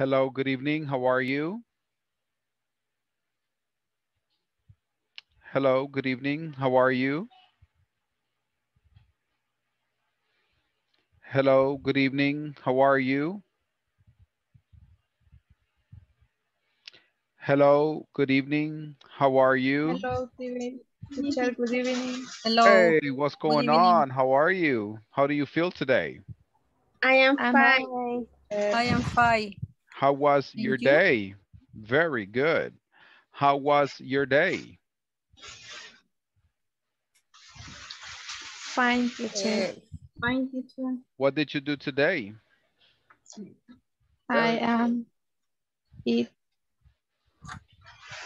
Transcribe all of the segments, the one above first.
Hello, good evening. How are you? Hello, good evening. How are you? Hello, good evening. How are you? Hello, good evening. How are you? Hello, teacher. Good evening. Hello. Hey, what's going on? How are you? How do you feel today? I am I'm fine. alright. I am fine. How was Thank your you. day? Very good. How was your day? Fine, teacher. Fine, teacher. What did you do today? I am eat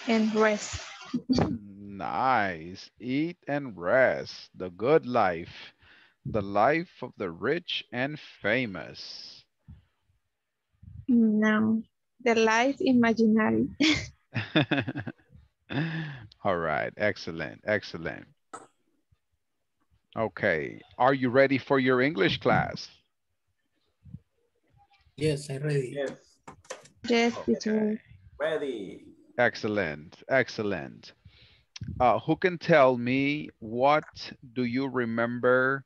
and rest. Nice. Eat and rest. The good life. The life of the rich and famous. No, the life imaginary. All right. Excellent. Excellent. Okay. Are you ready for your English class? Yes, I'm ready. Yes, Yes, teacher. Okay. ready. Excellent. Excellent. Uh, who can tell me what do you remember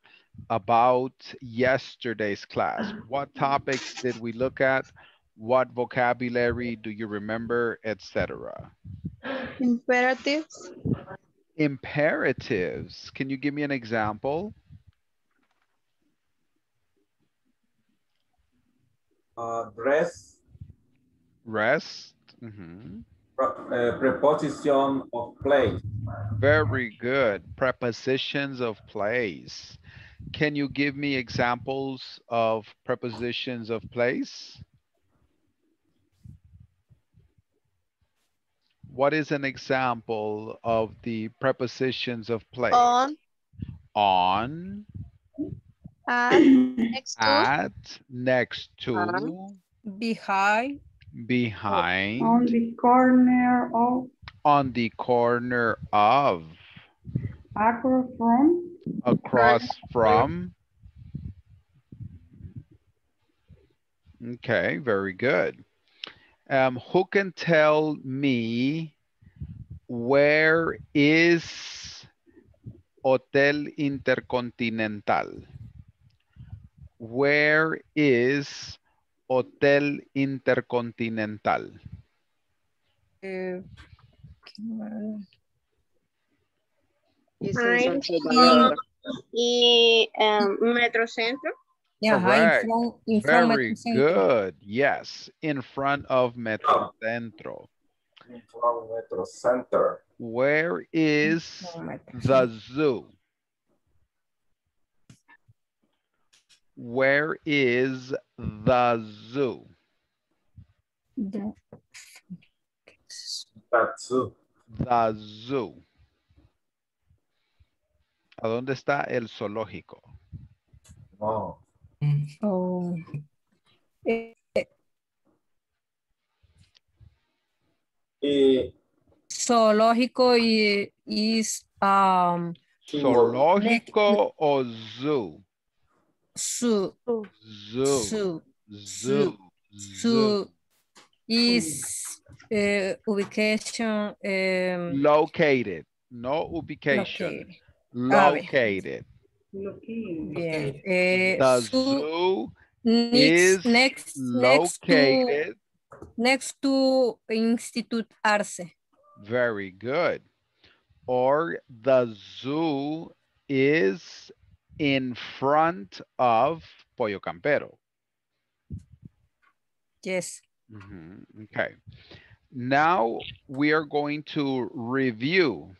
about yesterday's class? What topics did we look at? What vocabulary do you remember, etc.? Imperatives. Imperatives. Can you give me an example? Uh, dress, Rest. Mhm. pro- uh, preposition of place. Very good. Prepositions of place. Can you give me examples of prepositions of place? What is an example of the prepositions of place? On, On, At. Next to. at, next to, On. Behind. behind, on the corner of on the corner of, across from across from. Okay, very good. Um, who can tell me where is Hotel Intercontinental? Where is Hotel Intercontinental? eh, I'm in um, Metro Centro. yeah, in Correct. front, in front Very Metro Centro. good. Yes, in front of Metro Centro. From Metro Center. Where is the zoo? Where is the zoo? The- That's two. The zoo. ¿A dónde está el zoológico? Oh. Eh, Y zoológico y is um ¿Zoológico o zoo? zoo Zoo. zoo Zoo. zoo is uh, ubication um, Located. No ubication. located. Located. looking. Bien. Eh, The zoo zoo next is next next to next to Institute Arce. Very good. Or the zoo is in front of Pollo Campero. Yes. Mhm, Okay. Now we are going to review.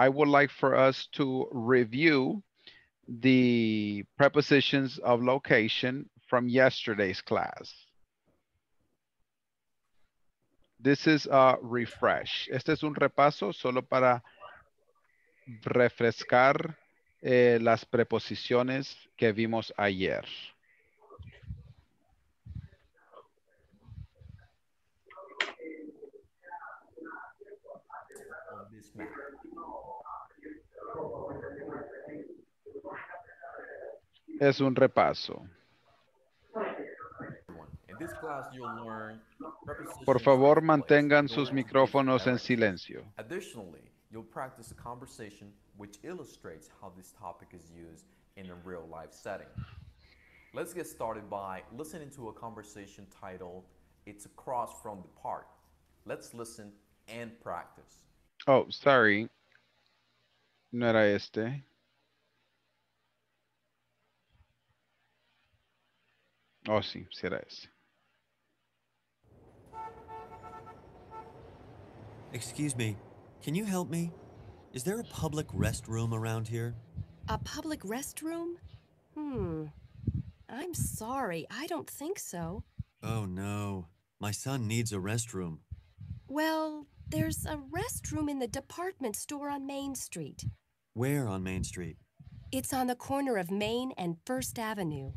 I would like for us to review the prepositions of location from yesterday's class. This is a refresh. Este es un repaso solo para refrescar eh, las preposiciones que vimos ayer. Es un repaso. this class, you'll learn prepositions Por favor, mantengan sus learn to use micrófonos en silencio. Additionally, you'll practice a conversation which illustrates how this topic is used in a real life setting. Let's get started by listening to a conversation titled, It's Across from the Park. Let's listen and practice. Oh, sorry. No era este. Oh, sí, sí era ese. Excuse me, can you help me? Is there a public restroom around here? A public restroom? Hmm. I'm sorry, I don't think so. Oh no, my son needs a restroom. Well, there's a restroom in the department store on Main Street. Where on Main Street? It's on the corner of Main and First Avenue.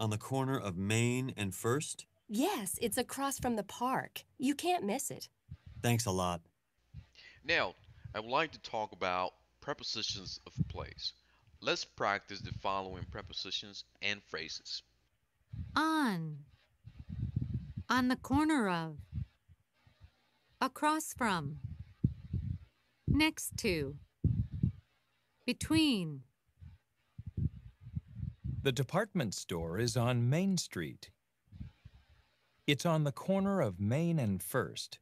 On the corner of Main and First? Yes, it's across from the park. You can't miss it. Thanks a lot. Now, I would like to talk about prepositions of place. Let's practice the following prepositions and phrases. On. On the corner of. Across from. Next to. Between. The department store is on Main Street. It's on the corner of Main and First.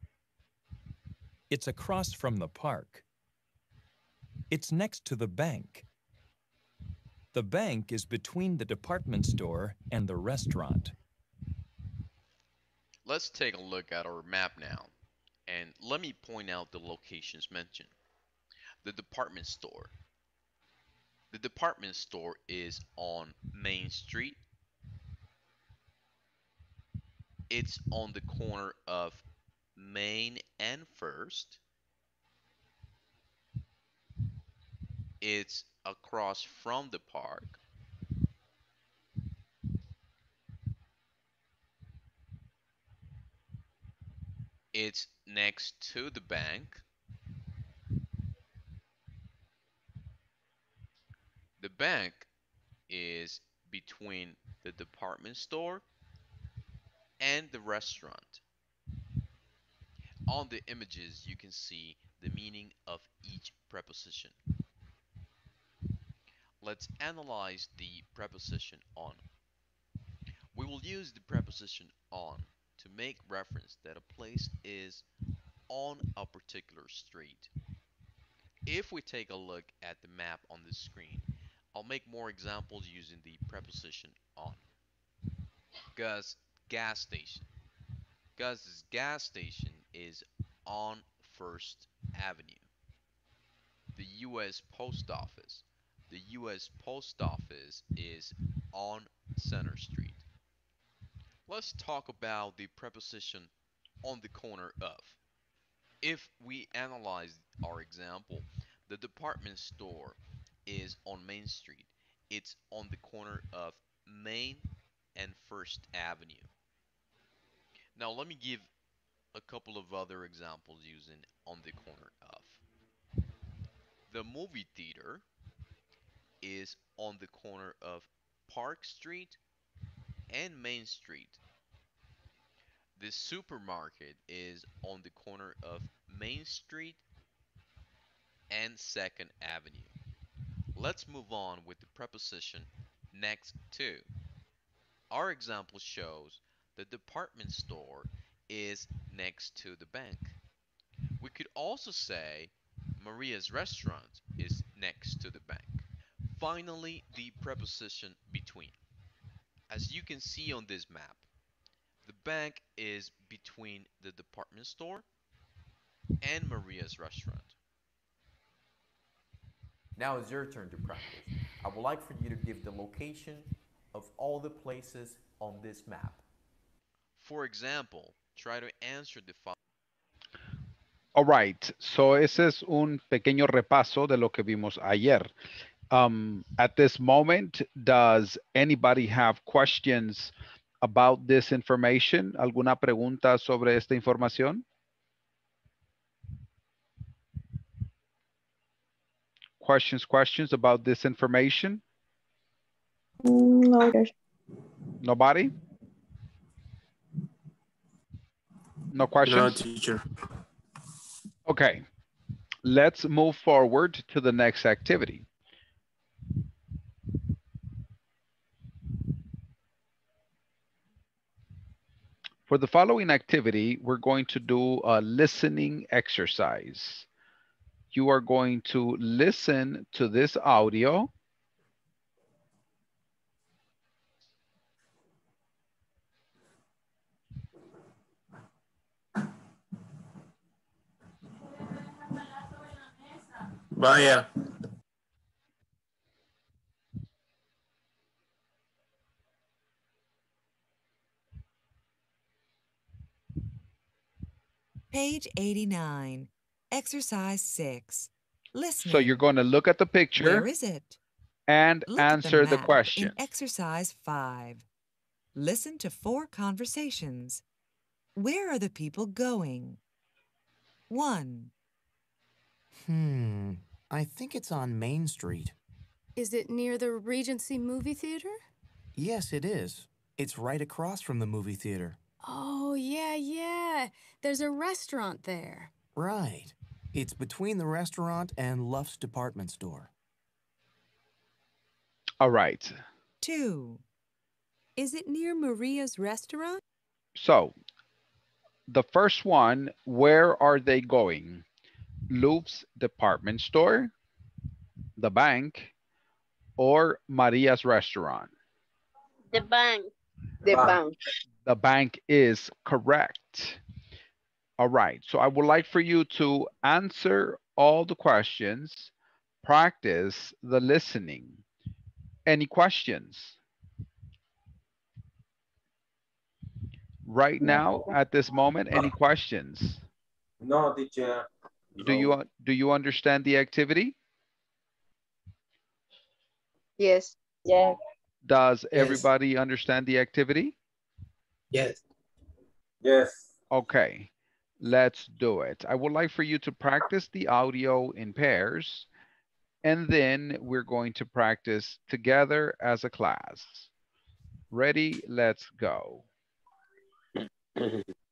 It's across from the park. It's next to the bank. The bank is between the department store and the restaurant. Let's take a look at our map now. And let me point out the locations mentioned. The department store. The department store is on Main Street. It's on the corner of Main and First. It's across from the park. It's next to the bank. The bank is between the department store and the restaurant. On the images, you can see the meaning of each preposition. Let's analyze the preposition on. We will use the preposition on to make reference that a place is on a particular street. If we take a look at the map on the screen, I'll make more examples using the preposition on. Gus gas station. Gus's gas station is on First Avenue. The U.S. Post Office. The U.S. Post Office is on Center Street. Let's talk about the preposition on the corner of. If we analyze our example, the department store is on Main Street. It's on the corner of Main and First Avenue. Now let me give a couple of other examples using on the corner of. The movie theater is on the corner of Park Street and Main Street. The supermarket is on the corner of Main Street and 2nd Avenue. Let's move on with the preposition next to. Our example shows the department store is next to the bank. We could also say Maria's restaurant is next to the bank. Finally, the preposition between. As you can see on this map, the bank is between the department store and Maria's restaurant. Now it's your turn to practice. I would like for you to give the location of all the places on this map. For example, try to answer the following. All right, so ese es un pequeño repaso de lo que vimos ayer. Um, at this moment, does anybody have questions about this information? ¿Alguna pregunta sobre esta información? Questions, questions about this information? No, Nobody? No questions? teacher. Okay, let's move forward to the next activity. For the following activity, we're going to do a listening exercise. You are going to listen to this audio. Vaya. Page 89, exercise 6. Listening. So you're going to look at the picture Where is it? and Look answer the map question. In exercise 5. Listen to four conversations. Where are the people going? 1. Hmm. I think it's on Main Street. Is it near the Regency movie theater? Yes, it is. It's right across from the movie theater. Oh, yeah, yeah. There's a restaurant there. Right. It's between the restaurant and Luff's department store. All right. 2. Is it near Maria's restaurant? So the first one, where are they going? Louv's department store, the bank, or Maria's restaurant? The bank. The bank. The bank is correct. All right, so I would like for you to answer all the questions, practice the listening. Any questions? Right now, at this moment, any questions? No, teacher. Do you, do you understand the activity? Yes. Yes. Does everybody understand the activity? Yes. Yes. Okay, let's do it. I would like for you to practice the audio in pairs, and then we're going to practice together as a class. Ready? Let's go.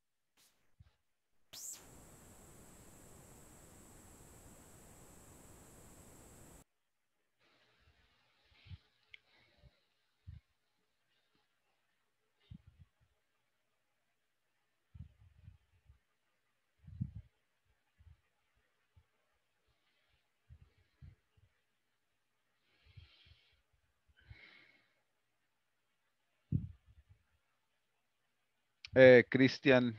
Eh, Cristian.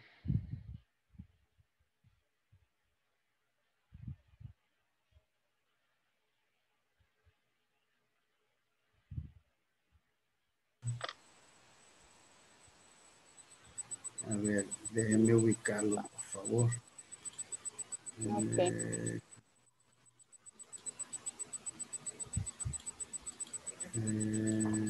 A ver, déjenme ubicarla, por favor. Eh, eh,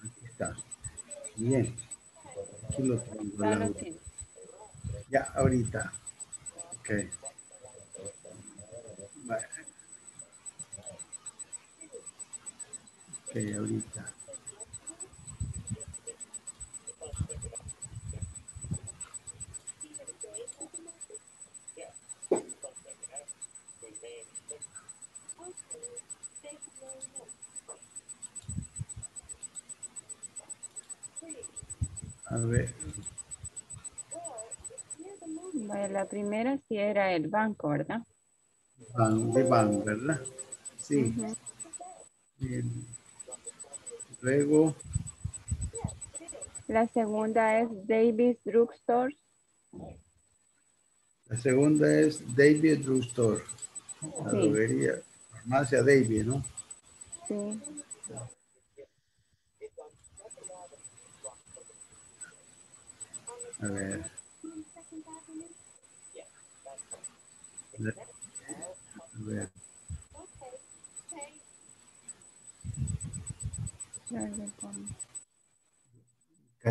Aquí está. Bien. Aquí lo tengo. Ya, ahorita. Ok. Vale. Ok, ahorita. A ver, Bueno, la primera sí era el banco, ¿verdad? de van, ¿verdad? Sí. Luego, La segunda es Davis Drugstore. la segunda es David Drugstore. La Sí. droguería, farmacia David, ¿no? Sí. A ver. Le- A ver.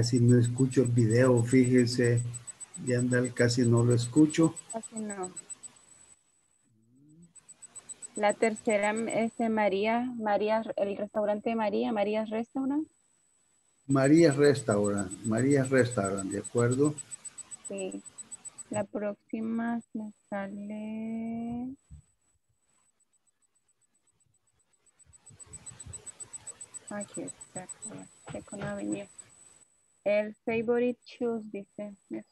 Casi no escucho el video, fíjese. Yandal, casi no lo escucho. Casi no. La tercera es de María, María, el restaurante de María, María's Restaurant. María Restaurant, María Restaurant, ¿de acuerdo? Sí. La próxima me sale. Aquí está, con avenida. El favorite choose dice. Yes.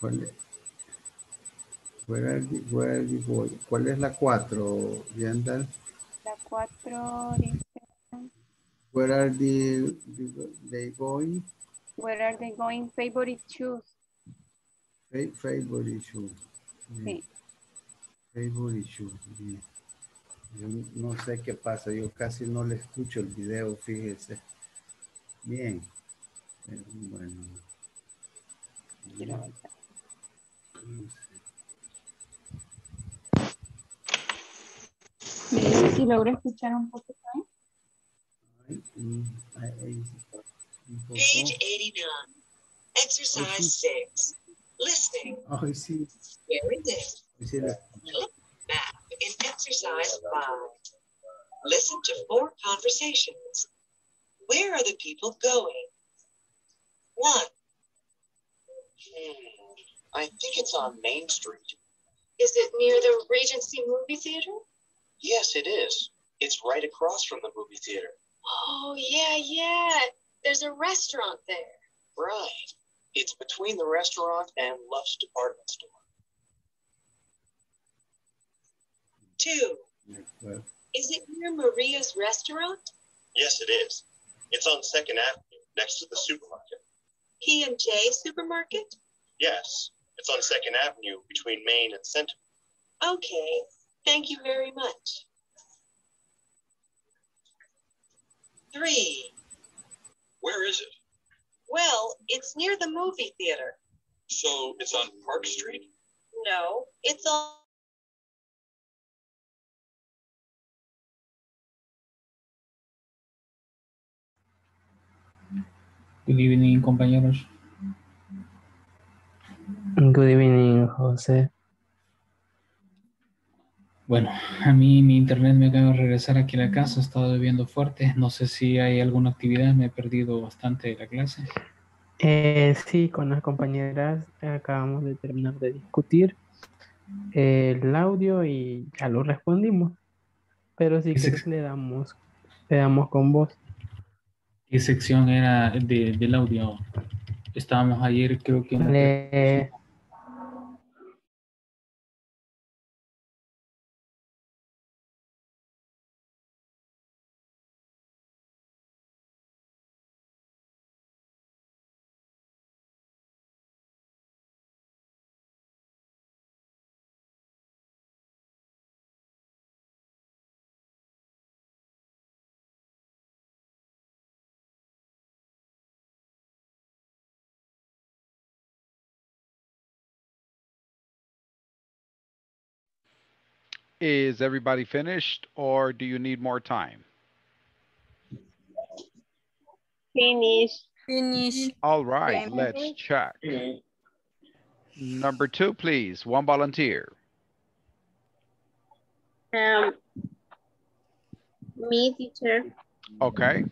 ¿Cuál es? Where where boy? ¿Cuál es la cuatro, Yandal? La cuatro dice. Where are the, the- they going? Where are they going? Favorite choose. Fa- Favorite issue. Sí. Favorite bien. Yo no sé qué pasa, yo casi no le escucho el video, fíjese. Bien. Eh, Bueno. Me dice si logro escuchar un poquito. ¿eh? Poco. Page 89. Exercise 6. Listening. Ay, sí, Here it is. sí la- Look map in exercise 5. Listen to four conversations. Where are the people going? One. Hmm, I think it's on Main Street. Is it near the Regency movie theater? Yes, it is. It's right across from the movie theater. Oh, yeah, yeah. There's a restaurant there. Right. It's between the restaurant and Luff's department store. Two. Is it near Maria's restaurant? Yes, it is. It's on Second Avenue, next to the supermarket. P&J supermarket? Yes, it's on Second Avenue between Main and Center. Okay. Thank you very much. Three. Where is it? Well, it's near the movie theater. So it's on Park Street? No, it's on. Good evening, compañeros. Good evening, José. Bueno, a mí mi internet me acaba de regresar aquí a la casa, he estado lloviendo fuerte. No sé si hay alguna actividad, me he perdido bastante de la clase. Eh, sí, con las compañeras acabamos de terminar de discutir el audio y ya lo respondimos. Pero Ese- quieres le damos, le damos con voz. ¿Qué sección era de- del audio? Estábamos ayer, creo que en la Le- Is everybody finished or do you need more time? Finish. Finish. All right, Finish. let's check. Number two, please. One volunteer. Um, me, teacher, Okay.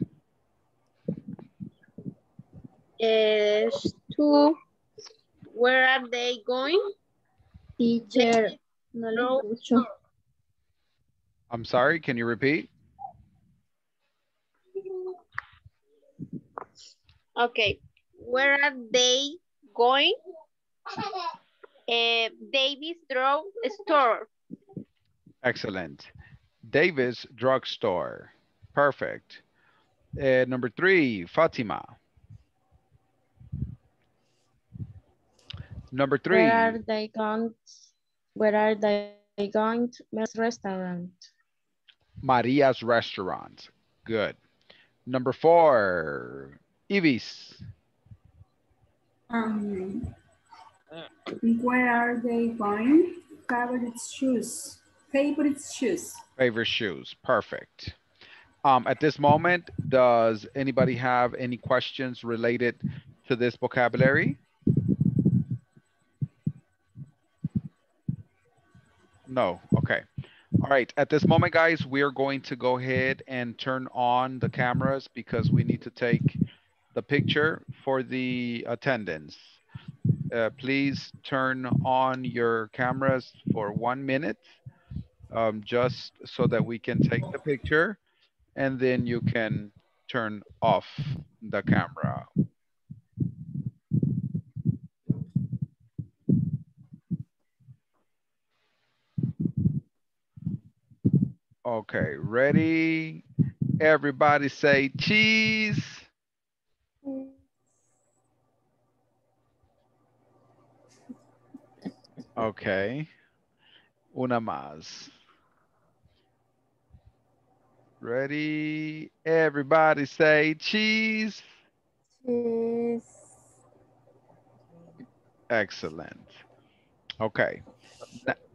is two. Where are they going? Teacher, no le escucho. I'm sorry, can you repeat? Okay, where are they going? Uh, Davis Drug Store. Excellent. Davis Drug Store. Perfect. Uh, number three, Fatima. Number three. Where are they going? Where are they going to restaurant? Maria's restaurant. Good. Number four. Ibis. Um, where are they going? Favorite shoes. Favorite shoes. Favorite shoes. Perfect. Um, at this moment, does anybody have any questions related to this vocabulary? No. Okay. All right. At this moment, guys, we are going to go ahead and turn on the cameras because we need to take the picture for the attendance. Uh, please turn on your cameras for one minute um, just so that we can take the picture and then you can turn off the camera. Okay, ready? Everybody say cheese. Okay. Una más. Ready? Everybody say cheese. Cheese. Excellent. Okay.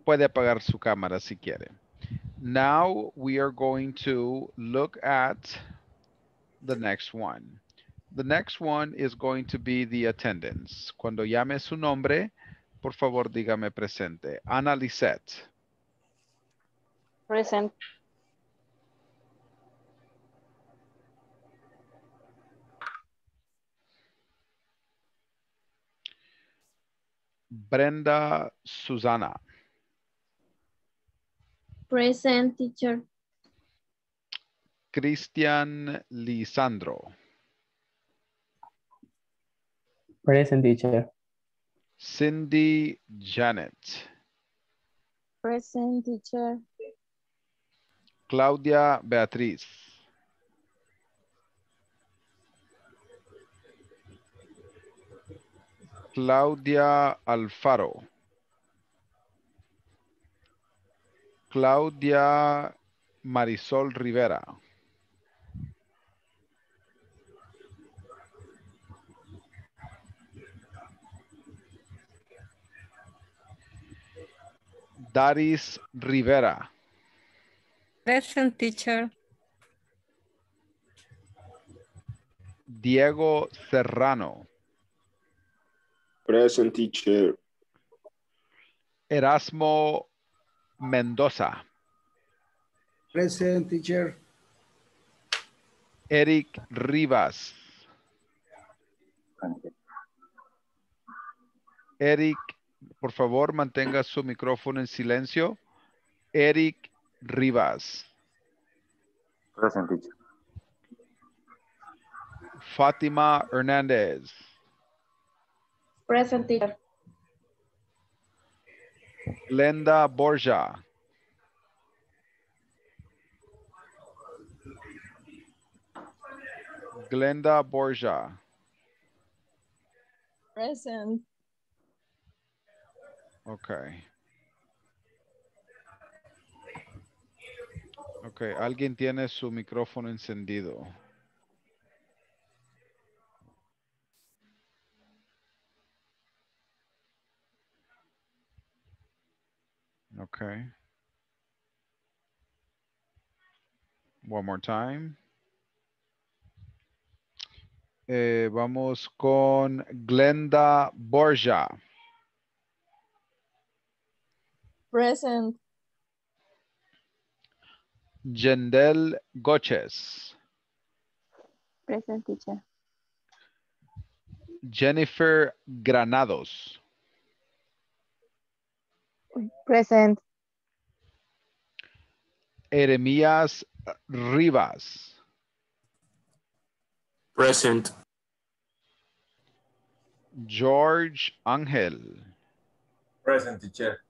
Puede apagar su cámara si quiere. Now we are going to look at the next one. The next one is going to be the attendance. Cuando llame su nombre, por favor dígame presente. Ana Lisette. Present. Brenda Susana. Present teacher. Cristian Lisandro. Present teacher. Cindy Janet. Present teacher. Claudia Beatriz. Claudia Alfaro. Claudia Marisol Rivera. Daris Rivera. Present teacher. Diego Serrano. Present teacher. Erasmo Mendoza. Present teacher. Eric Rivas. Eric, por favor, mantenga su micrófono en silencio. Eric Rivas. Present teacher. Fátima Hernández. Present teacher. Glenda Borja. Glenda Borja. Present. Okay. Ok, alguien tiene su micrófono encendido. Okay. One more time. Eh, vamos con Glenda Borja. Present. Yendel Goches. Present teacher. Jennifer Granados. Present. Eremías Rivas. Present. George Ángel. Present teacher.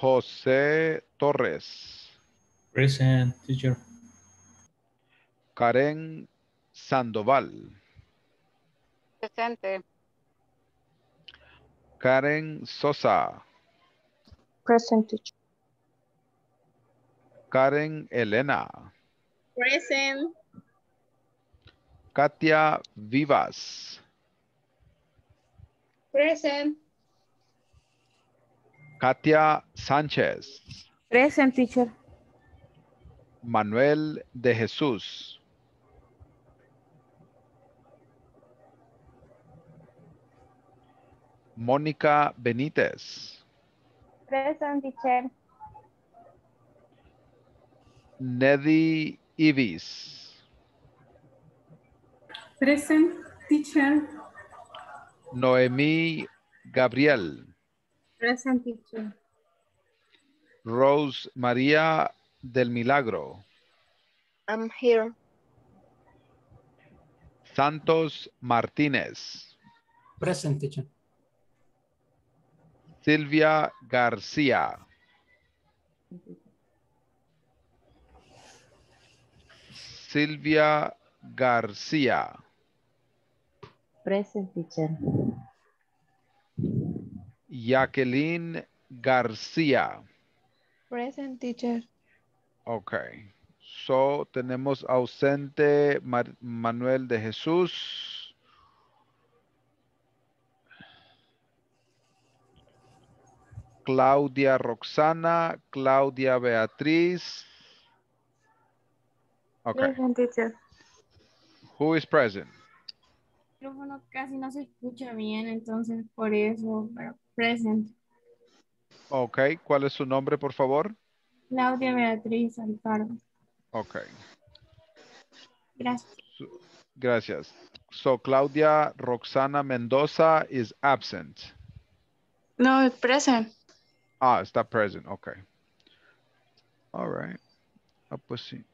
José Torres. Present teacher. Karen Sandoval. Presente. Karen Sosa. Present teacher. Karen Elena. Present. Katia Vivas. Present. Katia Sánchez. Present teacher. Manuel de Jesús. Mónica Benítez. Present teacher. Neddy Ivis. Present teacher. Noemí Gabriel. Present teacher. Rose María del Milagro. I'm here. Santos Martínez. Present teacher. Silvia García. Silvia García. Present teacher. Jacqueline García. Present teacher. Ok. So, tenemos ausente Mar- Manuel de Jesús. Claudia Roxana, Claudia Beatriz. Okay. Present teacher. Who is present? El micrófono casi no se escucha bien, entonces por eso, pero present. Ok. ¿Cuál es su nombre, por favor? Claudia Beatriz Alfaro. Ok. Gracias. Gracias. So, Claudia Roxana Mendoza is absent. No, present. Ah, está present. Okay. All right. Ah, pues sí.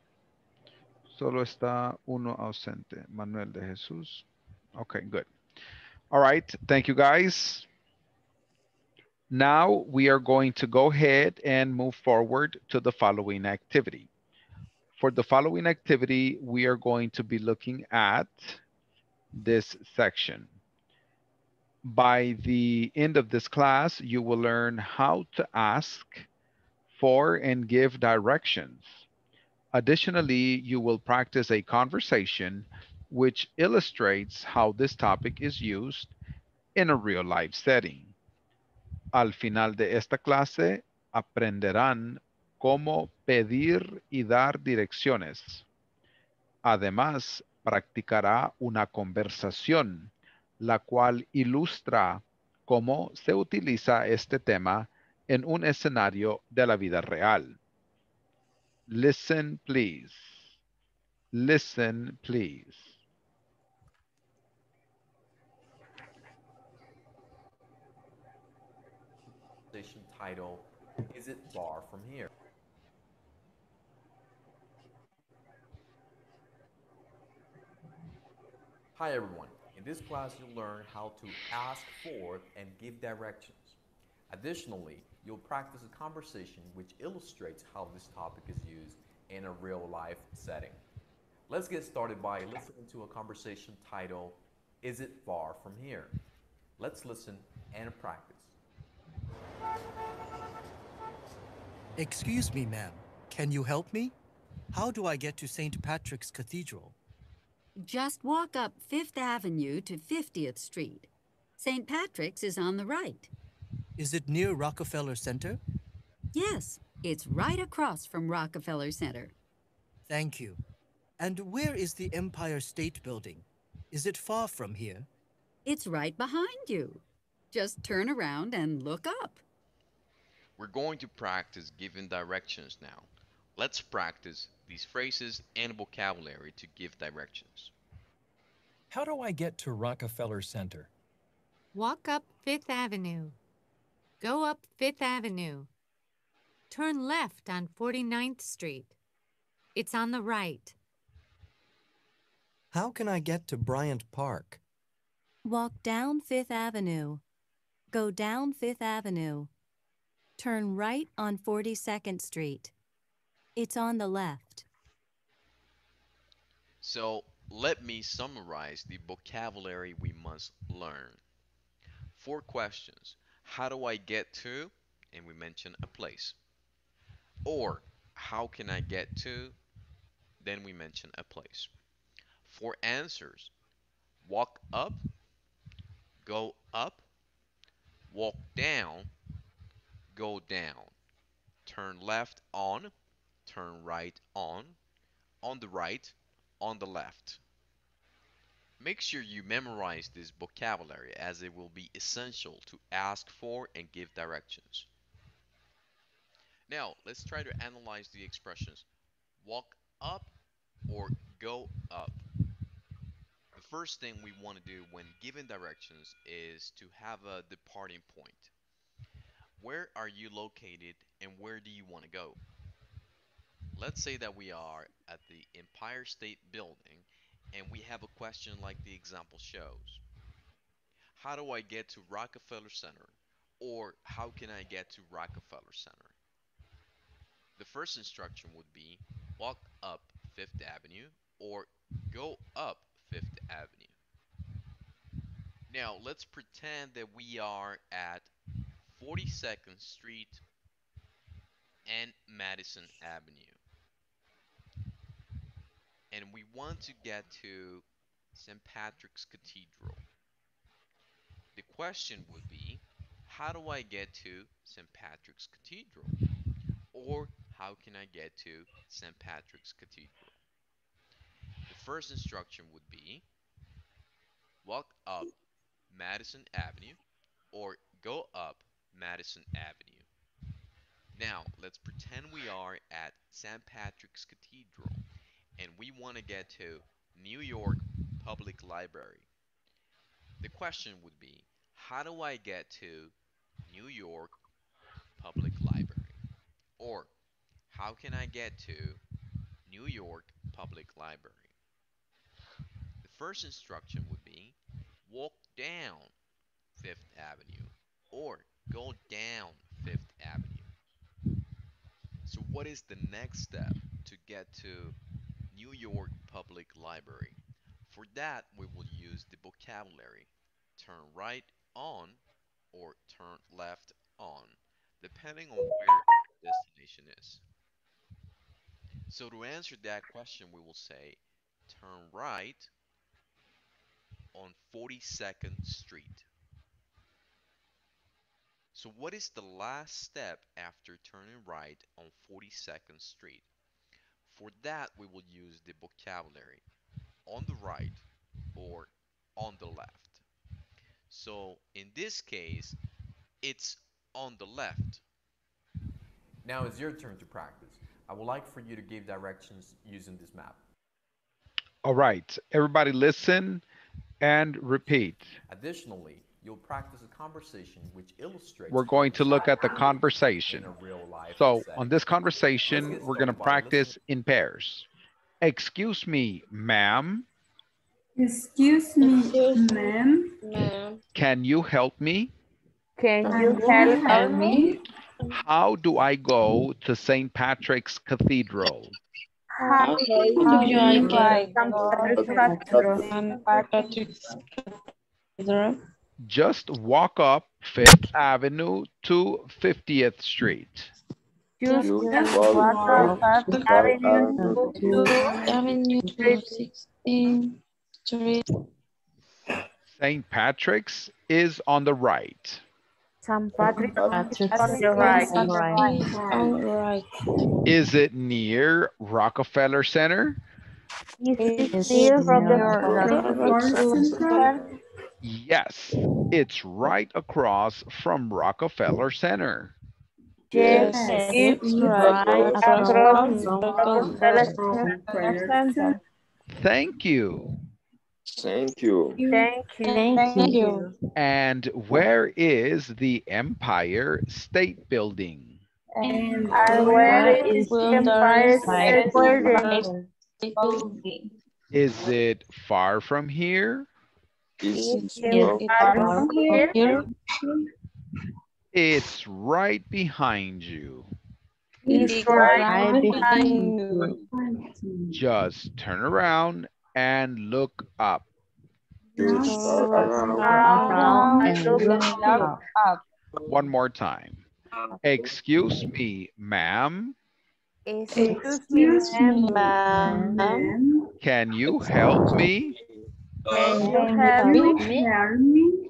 Solo está uno ausente. Manuel de Jesús. Okay, good. All right. Thank you, guys. Now we are going to go ahead and move forward to the following activity. For the following activity, we are going to be looking at this section. By the end of this class, you will learn how to ask for and give directions. Additionally, you will practice a conversation which illustrates how this topic is used in a real life setting. Al final de esta clase, aprenderán cómo pedir y dar direcciones. Además, practicará una conversación, la cual ilustra cómo se utiliza este tema en un escenario de la vida real. Listen, please. Listen, please. Title, Is it far from here? Hi everyone. In this class, you'll learn how to ask for and give directions. Additionally, you'll practice a conversation which illustrates how this topic is used in a real life setting. Let's get started by listening to a conversation titled, Is it far from here? Let's listen and practice. Excuse me, ma'am. Can you help me? How do I get to St. Patrick's Cathedral? Just walk up Fifth Avenue to 50th Street. St. Patrick's is on the right. Is it near Rockefeller Center? Yes, it's right across from Rockefeller Center. Thank you. And where is the Empire State Building? Is it far from here? It's right behind you. Just turn around and look up. We're going to practice giving directions now. Let's practice these phrases and vocabulary to give directions. How do I get to Rockefeller Center? Walk up Fifth Avenue. Go up Fifth Avenue. Turn left on 49th Street. It's on the right. How can I get to Bryant Park? Walk down Fifth Avenue. Go down Fifth Avenue. Turn right on 42nd Street. It's on the left. So let me summarize the vocabulary we must learn. Four questions. how do I get to, and we mention a place. Or how can I get to, then we mention a place. Four answers, walk up, go up, walk down, go down, turn left on, turn right on, on the right, on the left. Make sure you memorize this vocabulary as it will be essential to ask for and give directions. Now, let's try to analyze the expressions walk up or go up. The first thing we want to do when giving directions is to have a departing point. Where are you located and where do you want to go? Let's say that we are at the Empire State Building and we have a question like the example shows. How do I get to Rockefeller Center? Or how can I get to Rockefeller Center? The first instruction would be walk up Fifth Avenue or go up Fifth Avenue. Now let's pretend that we are at 42nd Street and Madison Avenue. And we want to get to St. Patrick's Cathedral. The question would be, how do I get to St. Patrick's Cathedral? Or how can I get to St. Patrick's Cathedral? The first instruction would be walk up Madison Avenue or go up Madison Avenue. Now, let's pretend we are at St. Patrick's Cathedral and we want to get to New York Public Library. The question would be, how do I get to New York Public Library? Or, how can I get to New York Public Library? The first instruction would be walk down Fifth Avenue or go down Fifth Avenue. So what is the next step to get to New York Public Library? For that, we will use the vocabulary turn right on or turn left on, depending on where the destination is. So to answer that question, we will say turn right on 42nd Street. So what is the last step after turning right on 42nd Street? For that, we will use the vocabulary on the right or on the left. So in this case, it's on the left. Now it's your turn to practice. I would like for you to give directions using this map. All right, everybody listen and repeat. Additionally, you'll practice a conversation which illustrates We're going to look at the in conversation. a real life So setting. on this conversation, we're going to started by practice in pairs. Excuse me, ma'am, Excuse me, ma'am. can you help me? Can Can you you help help me? me? How do I go to St. Patrick's Cathedral? How do you like St. Patrick's Cathedral? Just walk up Fifth Avenue to 50th Street. Just Just walk walk up up Avenue to Avenue to 16th Street. St. Patrick's is on the right. St. Patrick's Patrick's on the right. on the right. Is it near Rockefeller Center? Is it Is near it from the near Rockefeller Center? Yes, it's right across from Rockefeller Center. Yes, Yes, it's it's right right across across from from Rockefeller Rockefeller Center. Thank you. Thank you. Thank you. Thank you. And where is the Empire State Building? And And where is the Empire State Building? Building? Is it far from here? Is Is it it far far from here? Here. It's right behind you. It's right Right behind behind you. you. Just turn around and look up. Just Just turn around Around around and and look look up. up. One more time. Excuse me, ma'am. Excuse me, ma'am. Can you help me? Can you help me?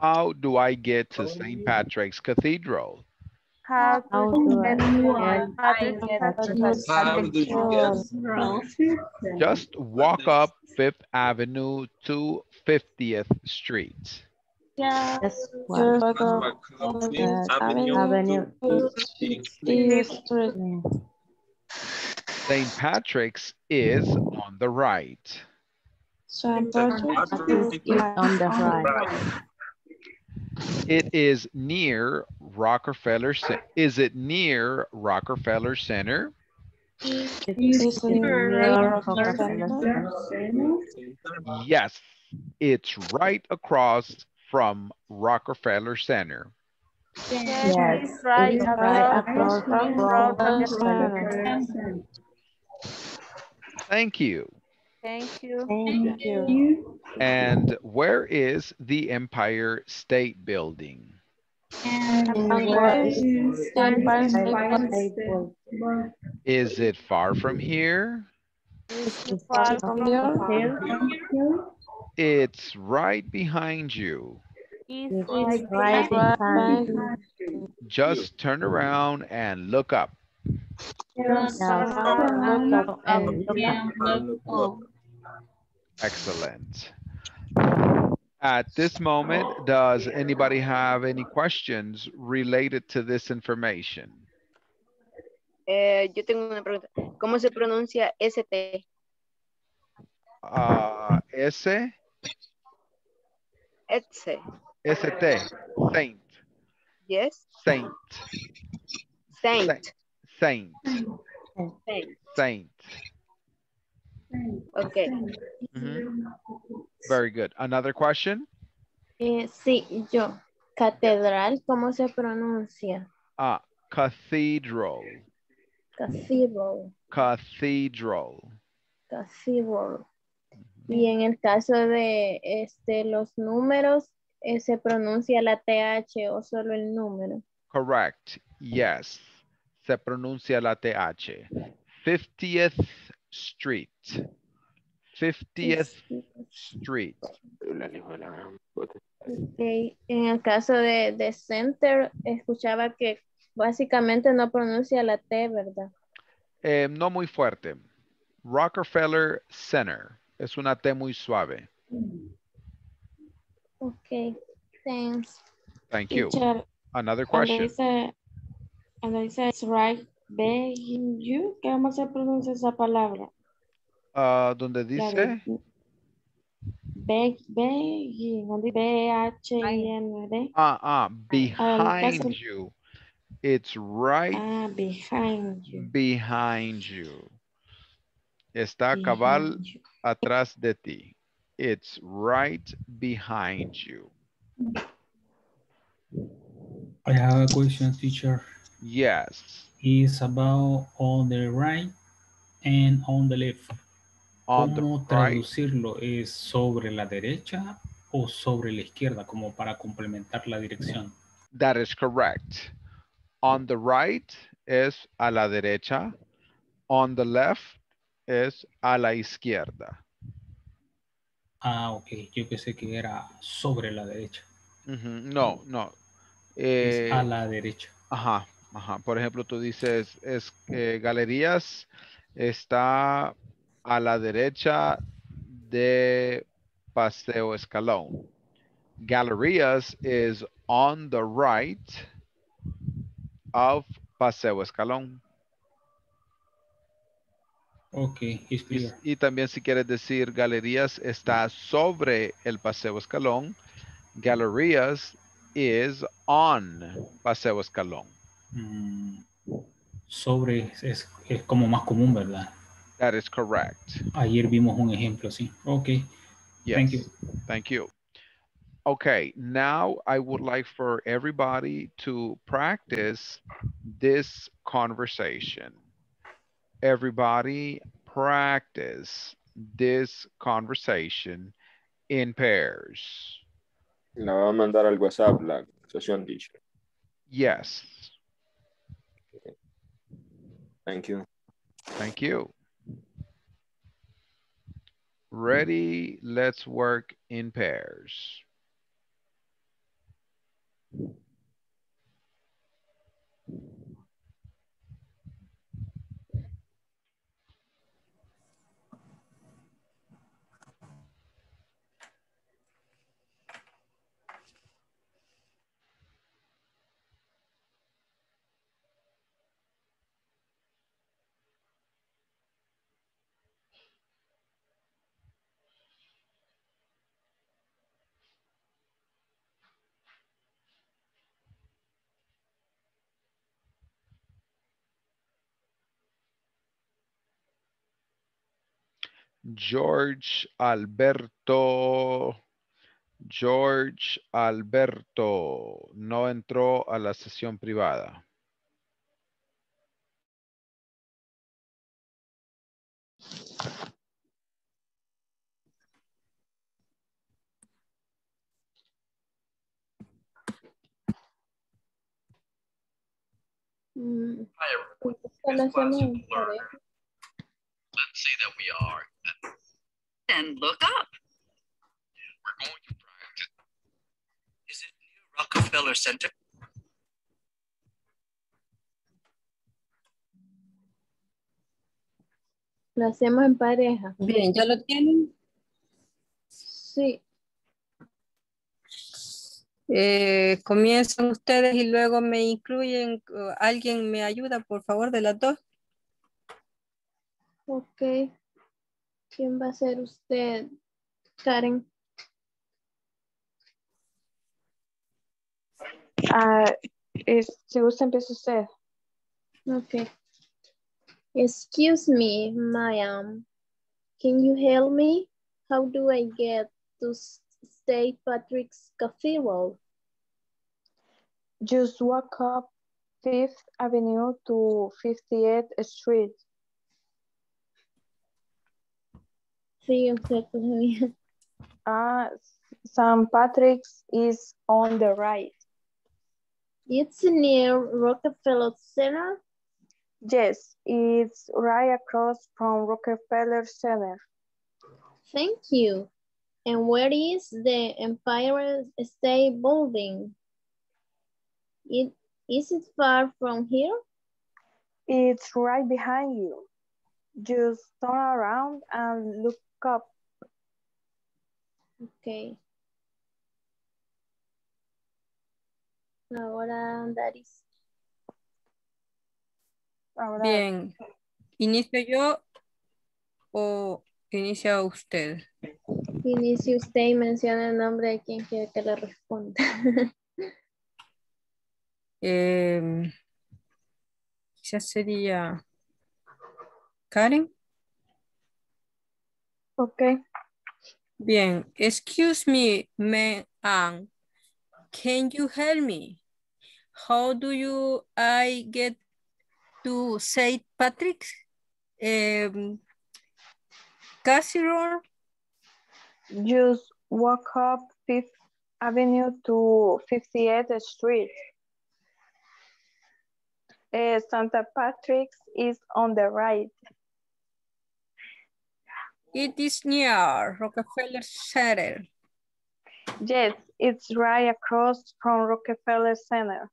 How do I get to St. Patrick's Cathedral? How do I How do you get? Just walk up Fifth Avenue to 50th Street. Yes. Avenue. St. Patrick's is on the right. St. Patrick is on the right. It is near Rockefeller. Ce- Is it near Rockefeller Center? Is near Rockefeller. Yes, it's right across from Rockefeller Center. Yes. Right Right across from Rockefeller. Center. Thank you. Thank you. Thank you. And where is the Empire State Building? And where is the Empire State Building? Is it far from here? Far from here? It's right behind you. It's It's right behind Just turn around and look up. Just look up and look up. Excellent. At this moment, does anybody have any questions related to this information? Eh, yo tengo una pregunta. ¿Cómo se pronuncia ST? Uh, S, Etce. ST, Saint, Yes. Saint, Saint. Saint, Saint. Saint. Okay. Very good. Another question? Eh, sí, yo. Catedral, ¿cómo se pronuncia? Ah, cathedral, Cathedral. cathedral. Cathedral. Y en el caso de este, los números, eh, ¿se pronuncia la TH o solo el número? Correct. Yes. Se pronuncia la TH. 50th Street. 50th Street. Ok, En el caso de, de Center, escuchaba que básicamente no pronuncia la T, ¿verdad? Eh, no muy fuerte. Rockefeller Center. Es una T muy suave. Ok, thanks. Thank you. Teacher, Another question. cuando dice it's right begging you, ¿cómo se pronuncia esa palabra? Ah, donde dice beg, begging, donde B-H-I-N-D. ah, ah, behind caso- you. It's right Ah, behind you. behind you. Está cabal Behind you. atrás de ti. It's right behind you. I have a question, teacher. Yes. It's about on the right and on the left. On the ¿Cómo right. traducirlo? ¿Es sobre la derecha o sobre la izquierda? Como para complementar la dirección. That is correct. On the right es a la derecha. On the left es a la izquierda. Ah, ok. Yo pensé que era sobre la derecha. No, no. Es Eh, a la derecha. Ajá, ajá. Por ejemplo, tú dices, es que Galerías está a la derecha de Paseo Escalón. Galerías is on the right of Paseo Escalón. Ok, it's Y, y también si quieres decir Galerías está sobre el Paseo Escalón, Galerías is on Paseo Escalón. Mm, sobre es, es como más común, ¿verdad? That is correct. Ayer vimos un ejemplo así. Ok. Yes. Thank you. Thank you. Okay, now I would like for everybody to practice this conversation. Everybody practice this conversation in pairs. La va a mandar al WhatsApp la situación, teacher. Yes. Thank you. Thank you. Ready? Let's work in pairs. George Alberto. George Alberto no entró a la sesión privada. Mm. Let's say that we are. Then look up. We're going to practice. Is it near Rockefeller Center? Lo hacemos en pareja. Bien, ¿ya lo tienen? Sí. Eh, comienzan ustedes y luego me incluyen. o ¿Alguien me ayuda, por favor, de las dos? Ok. ¿Quién va a ser usted? Karen. Ah, es- si gusta, empieza usted. Okay. Excuse me, ma'am. Can you help me? How do I get to St. Patrick's Cathedral? Just walk up Fifth Avenue to 58th Street. Sí, todavía. Ah, St. Patrick's is on the right. It's near Rockefeller Center. Yes, it's right across from Rockefeller Center. Thank you. And where is the Empire State Building? It, is it far from here? It's right behind you. Just turn around and look Okay. Ahora, Daris. Ahora, Bien. ¿Inicio yo o inicia usted? Inicie usted y menciona el nombre de quien quiere que le responda. Em, quizás sería Karen. Okay. Bien. Excuse me, ma'am. Can you help me? How do you I get to St. Patrick's? Um, Casserole? Just walk up Fifth Avenue to 58th Street. Eh, Santa Patrick's is on the right. It is near Rockefeller Center. Yes, it's right across from Rockefeller Center.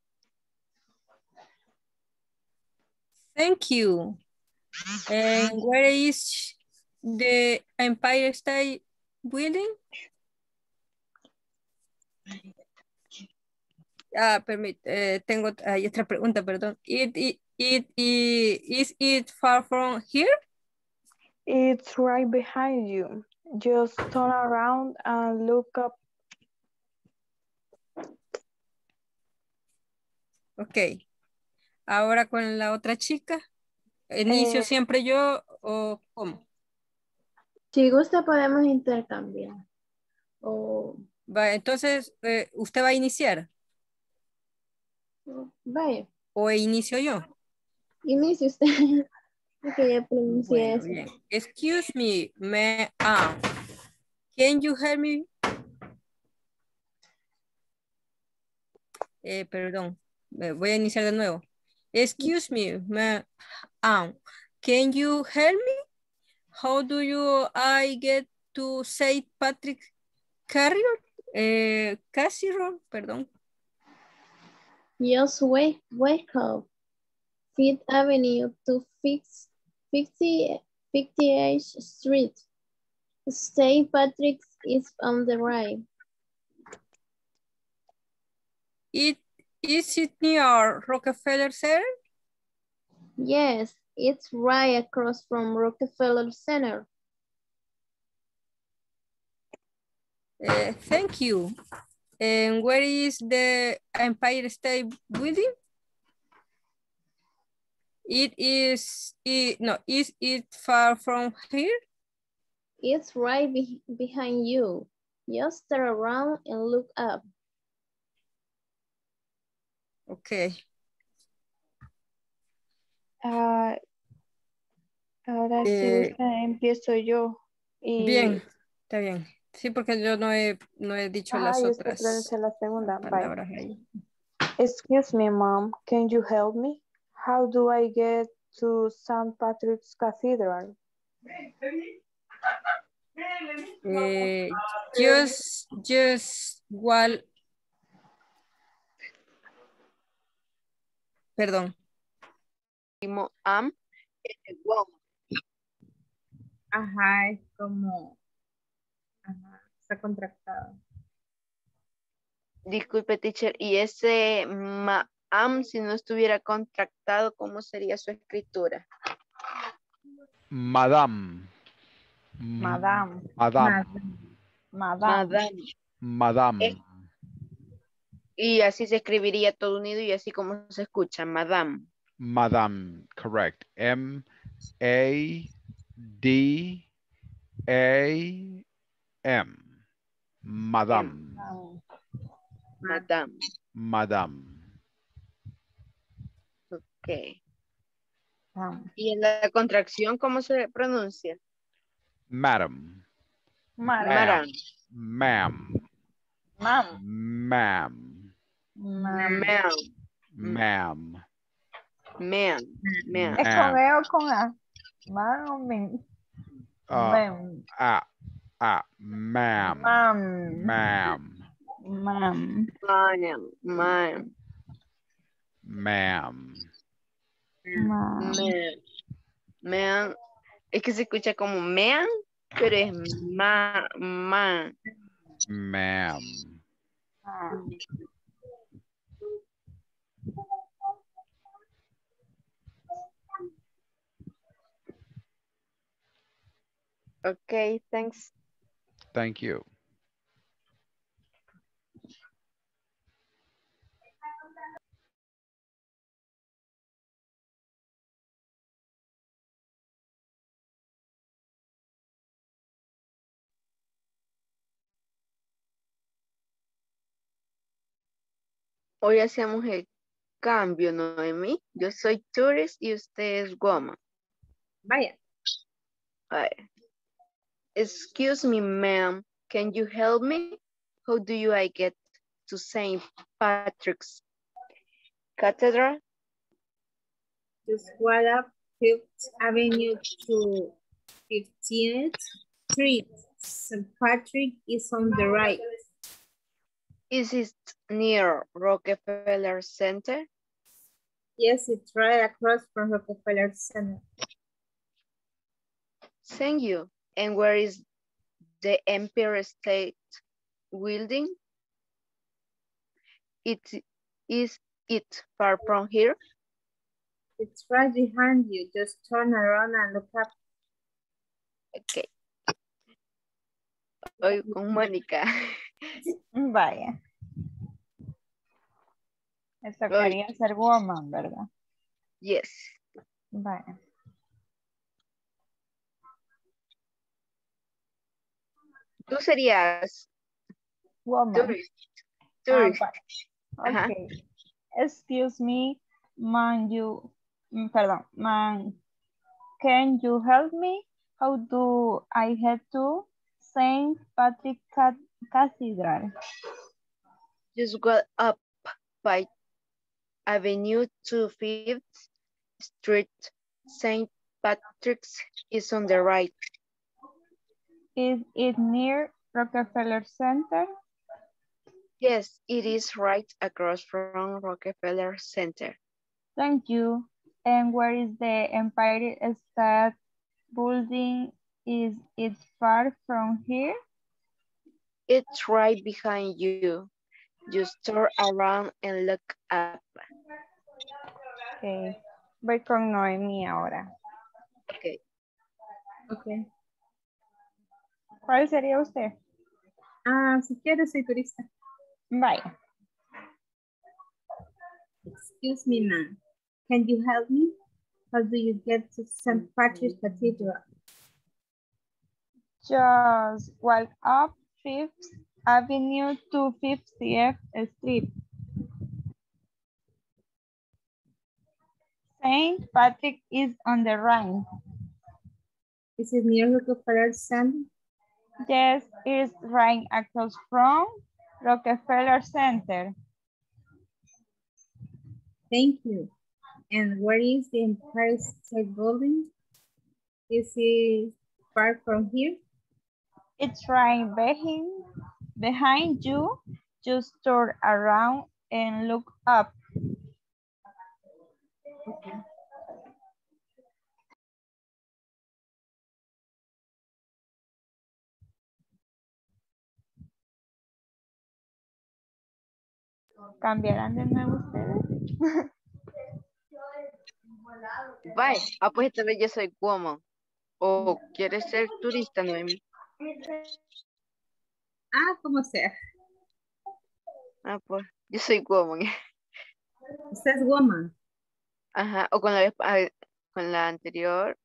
Thank you. And where is the Empire State Building? Ah, permite, eh, tengo hay otra pregunta, perdón. It, it, it, i- is it far from here? It's right behind you. Just turn around and look up. Ok. Ahora con la otra chica. ¿Inicio Eh, siempre yo o cómo? Si gusta, podemos intercambiar. O, Va, entonces, eh, ¿usted va a iniciar vaya, o inicio yo? inicie usted. Porque ya pronuncié Bueno, bien. Excuse me, ma'am. Can you help me? Eh, perdón, voy a iniciar de nuevo. Excuse me, ma um, can you help me? How do you I get to St. Patrick Carrier? Eh, Casserole, perdón. Just wake, wake up. Fifth Avenue to fix 50, 58th Street. St. Patrick's is on the right. It, is it near Rockefeller Center? Yes, it's right across from Rockefeller Center. Eh, thank you. And where is the Empire State Building? It is, it, no, is it far from here? It's right be behind you. Just turn around and look up. Okay. Ah, ahora sí Eh, empiezo yo. Y, Bien, está bien. Sí, porque yo no he, no he dicho Ajá, las otras la segunda. Excuse me, mom. Can you help me? How do I get to St. Patrick's Cathedral? Eh, just, just, while, perdón. Am, eh, wow. Ajá, es como, ajá, está contractado. Disculpe, teacher. Y ese ma am, si no estuviera contractado, ¿cómo sería su escritura? Madame. Madame. Madame. Madame. Madame. Madame. Y así se escribiría todo unido y así como se escucha, madame. Madame, correct. M A D A M. Madame. Madame. Madame. Ok. Y en la contracción, ¿cómo se pronuncia? Madam. Madame. Ma'am. Ma'am. Ma'am. Ma'am. Ma'am. Ma'am. Ma'am. ¿Es con E o con A? Uh, Ma'am. ah, ah, ma'am. Ma'am. Ma'am. Ma'am. Ma'am. Ma'am. Ma'am. Ma'am. Ma'am. Es que se escucha como mean, pero es ma, ma. Ma'am. Okay, thanks. Thank you. Hoy hacemos el cambio, Noemi. Yo soy tourist y usted es woman. Vaya. Vaya. Excuse me, ma'am. Can you help me? How do you I get to St. Patrick's Cathedral? Just walk up Fifth Avenue to 15th Street. St. Patrick is on the right. Is it near Rockefeller Center? Yes, it's right across from Rockefeller Center. Thank you. And where is the Empire State Building? It is it far from here? It's right behind you. Just turn around and look up. Okay. Con Mónica. Vaya. Esto quería ser woman, ¿verdad? Yes. Vaya. Tú serías Woman. tourist. Ah, Tourist. Ajá. Okay. Excuse me, man, you, mm, perdón, man, can you help me? How do I head to St. Patrick Cathedral? Just go up by Avenue to Fifth Street. St. Patrick's is on the right. Is it near Rockefeller Center? Yes, it is right across from Rockefeller Center. Thank you. And where is the Empire State Building? Is it far from here? It's right behind you. Just turn around and look up. Ok. Voy con Noemi ahora. Ok. Ok. ¿Cuál sería usted? Ah, si quieres, soy turista. Vaya. Excuse me, ma'am. Can you help me? How do you get to St. Patrick's Cathedral? Just walk up Fifth Avenue to 50th Street. St. Patrick is on the right. Is it near Rockefeller Center? Yes, it's right across from Rockefeller Center. Thank you. And where is the Empire State Building? Is it far from here? It's right behind, behind you. Just turn around and look up. ¿Cambiarán de nuevo ustedes? Bye. Ah, pues esta vez yo soy woman. ¿O quieres ser turista, Noemi? Ah, como sea. Ah, pues yo soy woman. Usted es woman. Ajá, o con la, ah, con la anterior.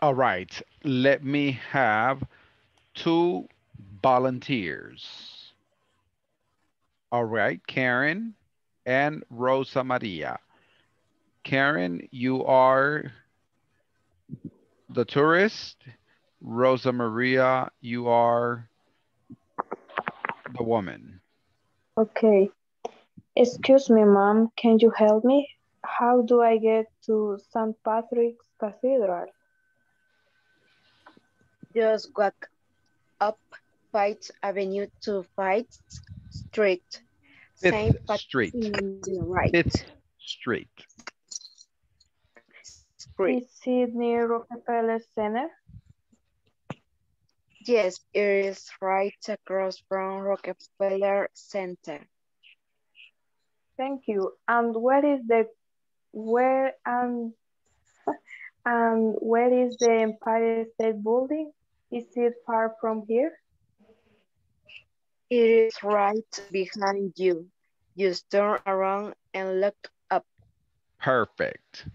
All right, let me have two volunteers. All right, Karen and Rosa Maria. Karen, you are the tourist. Rosa Maria, you are the woman. Okay. Excuse me, mom. Can you help me? How do I get to St. Patrick's Cathedral? Just walk up Fight Avenue to Fight Street. Fifth Saint Street. right. Fifth Street. Street. Is it near Rockefeller Center? Yes, it is right across from Rockefeller Center. Thank you. And where is the where and and where is the Empire State Building? Is it far from here? It is right behind you. Just turn around and look up. Perfect.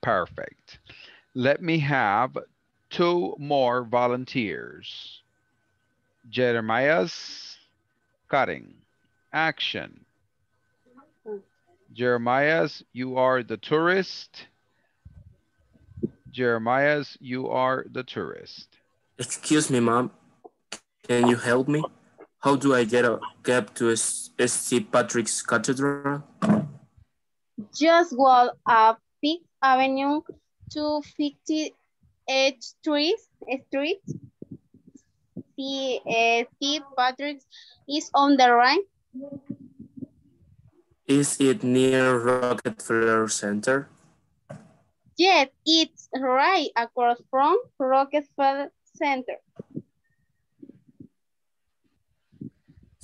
Perfect. Let me have two more volunteers. Jeremiah's cutting. Action. Jeremiah's, you are the tourist. Jeremiah's, you are the tourist. Excuse me, mom. Can you help me? How do I get a cab to St. Patrick's Cathedral? Just walk up Fifth Avenue to 58th Street. Street. The St. Patrick's is on the right. Is it near Rockefeller Center? Yes, it's right across from Rockefeller Center.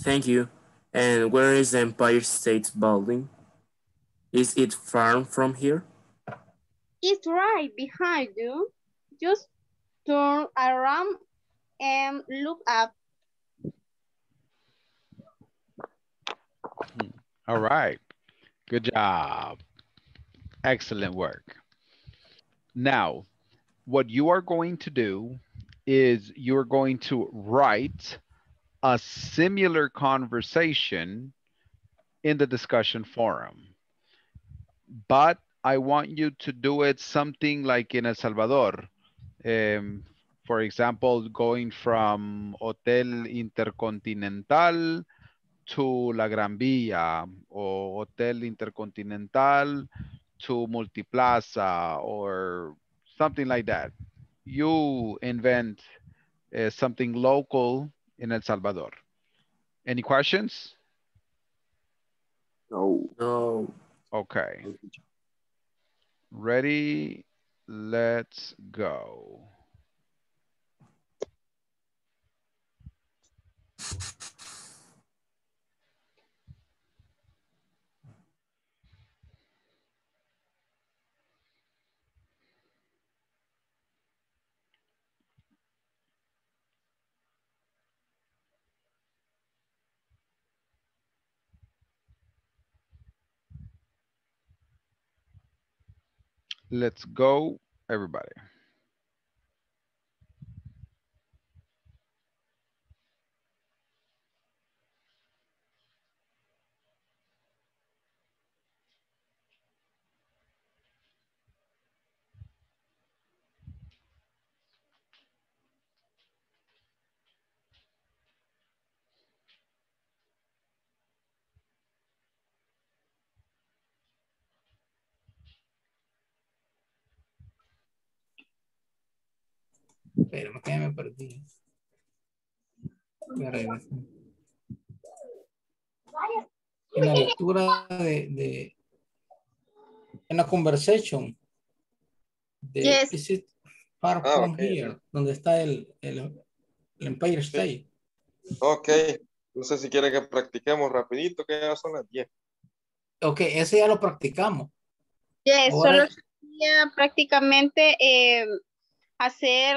Thank you. And where is the Empire State Building? Is it far from here? It's right behind you. Just turn around and look up. Hmm. All right. Good job. Excellent work. Now, what you are going to do is you're going to write a similar conversation in the discussion forum. But I want you to do it something like in El Salvador. Um, for example, going from Hotel Intercontinental to La Gran Vía or Hotel Intercontinental to Multiplaza or something like that. You invent uh, something local in El Salvador. Any questions? No. No. Okay. Ready? Let's go. Let's go, everybody. Espérame, que me perdí. Regreso. En la lectura de, de en la conversation de Yes. Is it far Ah, from here, donde está el, el, el Empire State. Ok. Entonces, si quiere que practiquemos rapidito, que ya son las 10. Ok, ese ya lo practicamos. Yes, Ahora- solo sería prácticamente eh, hacer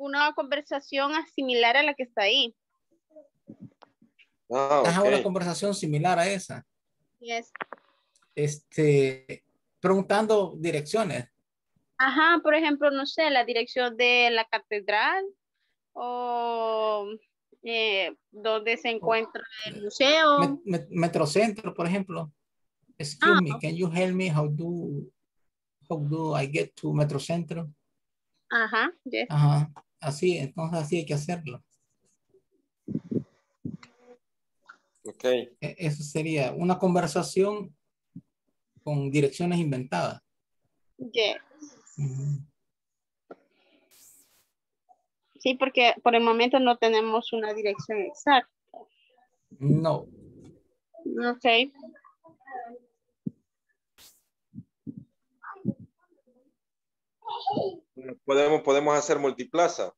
una conversación similar a la que está ahí. Ah, Ajá, ok. una conversación similar a esa. Yes. Este, preguntando direcciones. Ajá, por ejemplo, no sé, la dirección de la catedral o eh, dónde se encuentra el museo. Met- met- Metrocentro, por ejemplo. Excuse me, can you help me how do how do I get to Metrocentro? Ajá, yes. Ajá, así, entonces así hay que hacerlo. Ok. E- Eso sería una conversación con direcciones inventadas. Yes. Sí, porque por el momento no tenemos una dirección exacta. No, Ok. Podemos, podemos hacer multiplaza.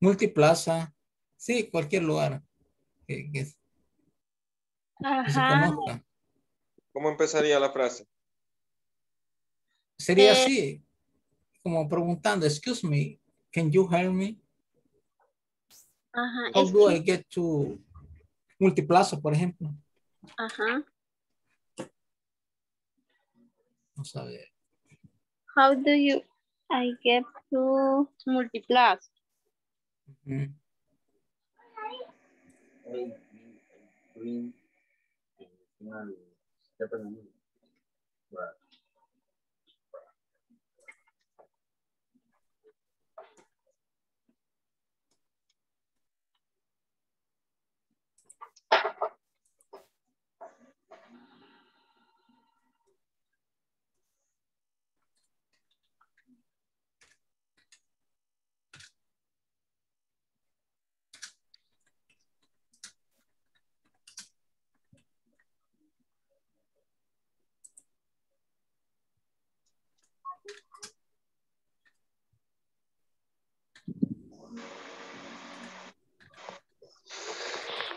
multiplaza, sí, cualquier lugar que, que- Ajá. ¿Cómo empezaría la frase? Sería Eh, así, como preguntando, excuse me, can you help me? Ajá. How do I get to multiplaza, por ejemplo? Ajá. Vamos a ver. How do you I get to multiply. Mm -hmm.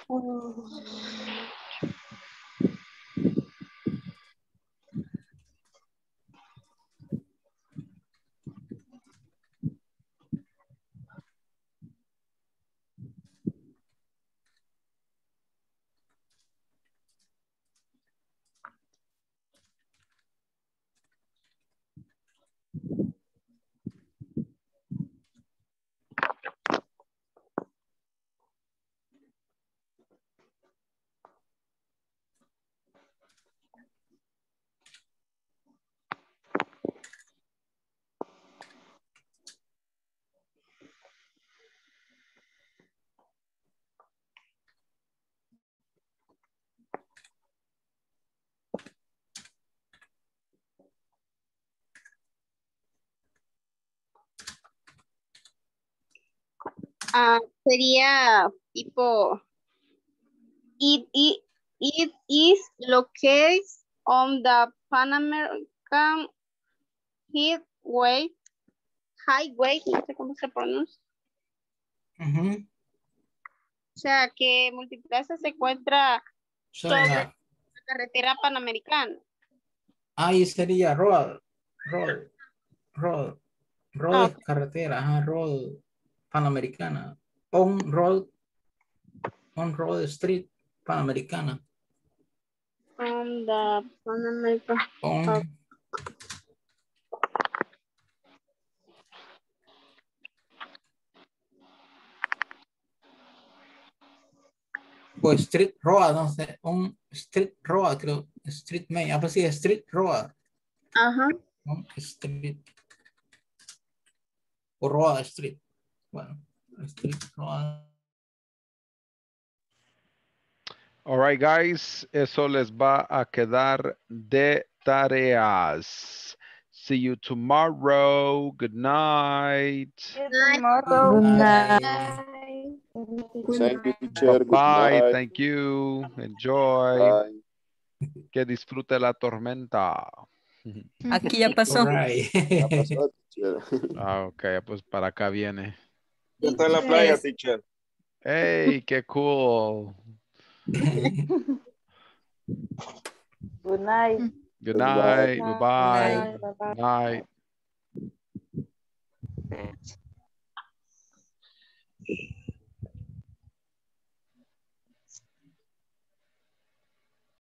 哦 Ah, sería tipo, it, it, it is located on the Pan American Highway, Highway, no sé cómo se pronuncia. O sea, que Multiplaza se encuentra Sobre sobre la- carretera panamericana. Ahí sería road, road, road, road Ah, carretera, ajá, road panamericana. On road, on road street panamericana. On the Pan American. On, o street road, no sé, on street road, creo, street main, ah, pues sí, street road, Ajá. on street, o road street, bueno, street road. All right, guys. Eso les va a quedar de tareas. See you tomorrow. Good night. Tomorrow. Good Thank you, teacher. Good Bye. night. Thank you. Enjoy. Bye. Que disfrute la tormenta. Aquí ya pasó. Alright. Ya pasó, teacher. Ah, ok, pues para acá viene. Ya está en la playa, teacher. Hey, qué cool. Good night. Good night. Good Bye-bye. night. Bye-bye. Night.